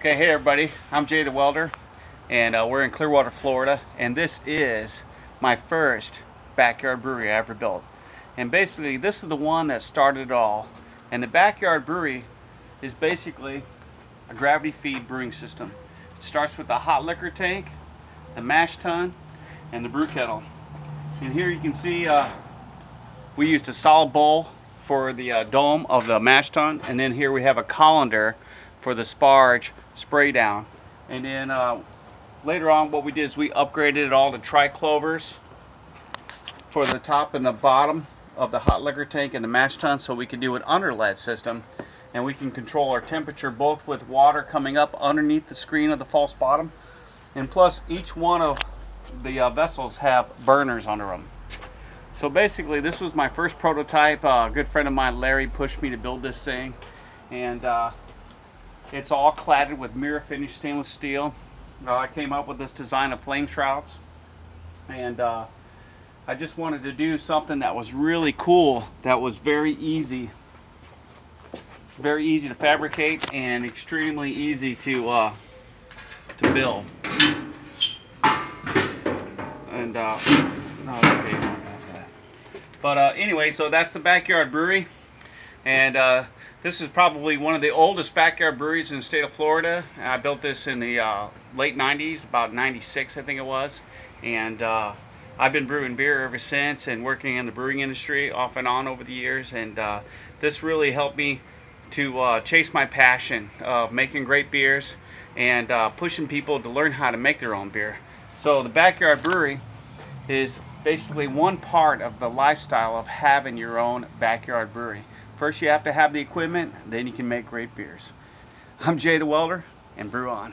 Okay, hey everybody, I'm Jay the Welder, and uh, we're in Clearwater, Florida, and this is my first backyard brewery I ever built. And basically, this is the one that started it all. And the backyard brewery is basically a gravity feed brewing system. It starts with the hot liquor tank, the mash tun, and the brew kettle. And here you can see uh, we used a solid bowl for the uh, dome of the mash tun, and then here we have a colander for the sparge spray down. And then uh, later on what we did is we upgraded it all to triclovers for the top and the bottom of the hot liquor tank and the mash tun so we can do an under system and we can control our temperature both with water coming up underneath the screen of the false bottom and plus each one of the uh, vessels have burners under them. So basically this was my first prototype. Uh, a good friend of mine Larry pushed me to build this thing and uh, it's all cladded with mirror finished stainless steel. Uh, I came up with this design of flame shrouds. And uh, I just wanted to do something that was really cool, that was very easy. Very easy to fabricate and extremely easy to, uh, to build. And, uh, okay, but uh, anyway, so that's the backyard brewery. And uh, this is probably one of the oldest backyard breweries in the state of Florida. I built this in the uh, late 90s, about 96 I think it was. And uh, I've been brewing beer ever since and working in the brewing industry off and on over the years. And uh, this really helped me to uh, chase my passion of making great beers and uh, pushing people to learn how to make their own beer. So the backyard brewery is basically one part of the lifestyle of having your own backyard brewery. First you have to have the equipment, then you can make great beers. I'm the Welder, and brew on.